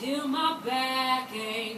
till my back ache.